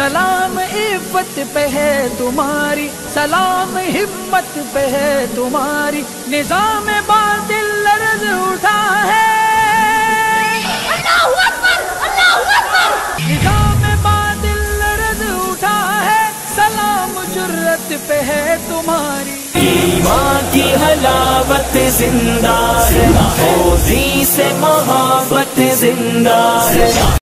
सलाम इफ्फत पे है तुम्हारी सलाम हिम्मत पे है तुम्हारी निज़ाम बातिल लर्ज उठा है। निज़ाम बातिल लर्ज उठा है सलाम जुर्रत पे है तुम्हारी। ईमान की हलावत ज़िंदा है से मोहब्बत ज़िंदा है।